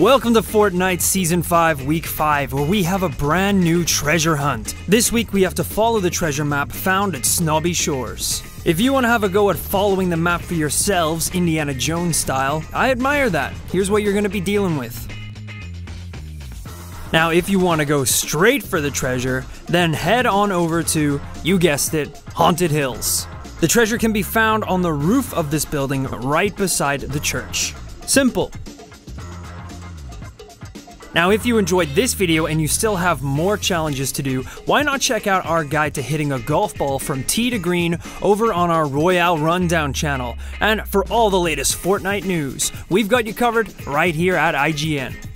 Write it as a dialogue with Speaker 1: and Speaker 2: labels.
Speaker 1: Welcome to Fortnite Season 5, Week 5, where we have a brand new treasure hunt. This week we have to follow the treasure map found at Snobby Shores. If you want to have a go at following the map for yourselves, Indiana Jones style, I admire that. Here's what you're going to be dealing with. Now, if you want to go straight for the treasure, then head on over to, you guessed it, Haunted Hills. The treasure can be found on the roof of this building right beside the church. Simple. Now, if you enjoyed this video and you still have more challenges to do, why not check out our guide to hitting a golf ball from tee to green over on our Royale Rundown channel. And for all the latest Fortnite news, we've got you covered right here at IGN.